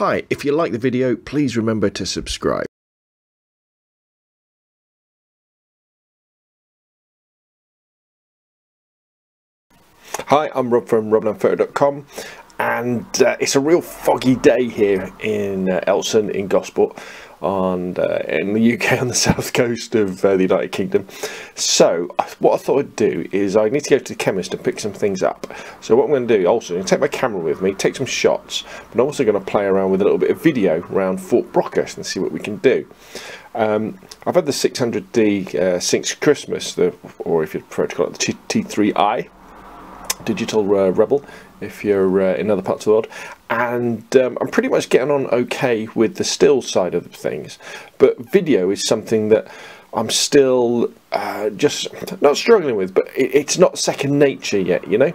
Hi, if you like the video, please remember to subscribe. Hi, I'm Rob from robnunnphoto.com and uh, it's a real foggy day here in uh, Elson in Gosport on uh, in the UK on the south coast of uh, the United Kingdom. So what I thought I'd do is I need to go to the chemist and pick some things up. So what I'm going to do also, I'm take my camera with me, take some shots, but I'm also going to play around with a little bit of video around Fort Brockhurst and see what we can do. Um, I've had the 600D uh, since Christmas, the, or if you prefer to call it the T3i digital uh, rebel if you're uh, in other parts of the world. And um, I'm pretty much getting on okay with the still side of things. But video is something that I'm still uh, just not struggling with but it, it's not second nature yet you know?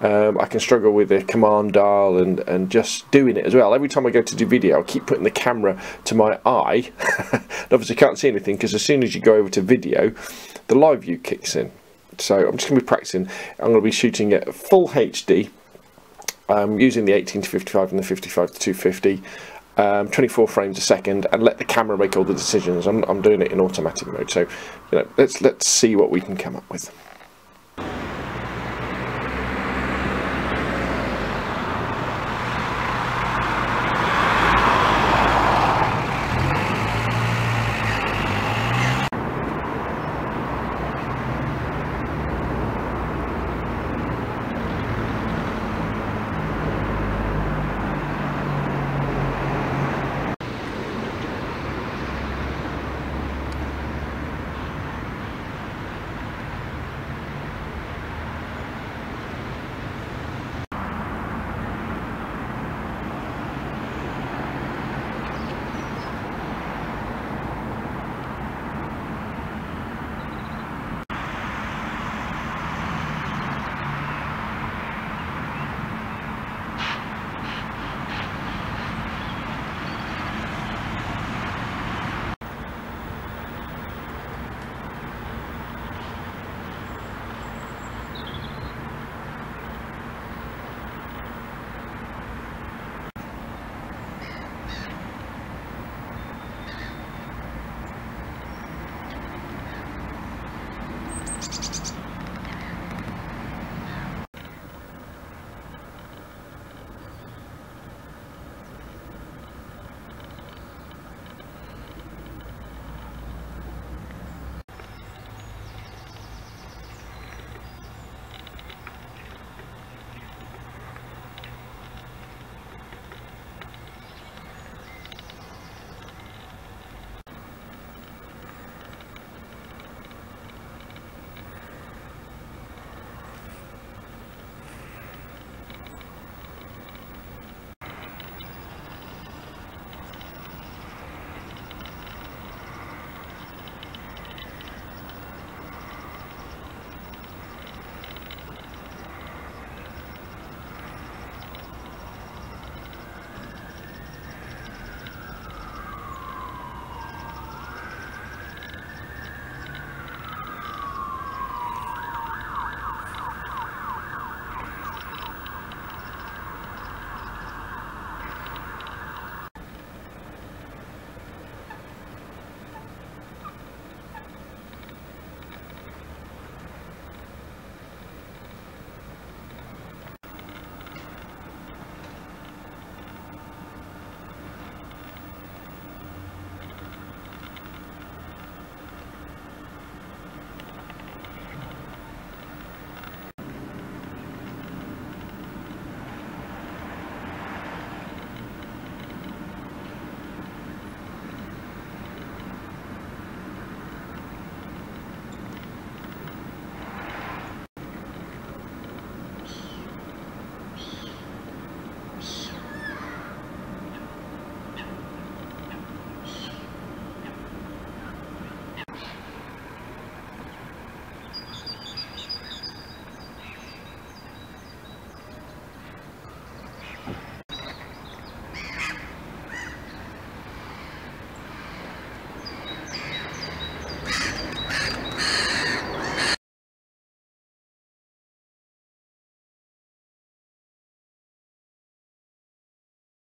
Um, I can struggle with the command dial and and just doing it as well. Every time I go to do video I keep putting the camera to my eye. And obviously can't see anything because as soon as you go over to video the live view kicks in so I'm just going to be practicing. I'm going to be shooting at full HD um, using the 18 to 55 and the 55 to 250. Um, 24 frames a second and let the camera make all the decisions. I'm, I'm doing it in automatic mode, so you know let's let's see what we can come up with.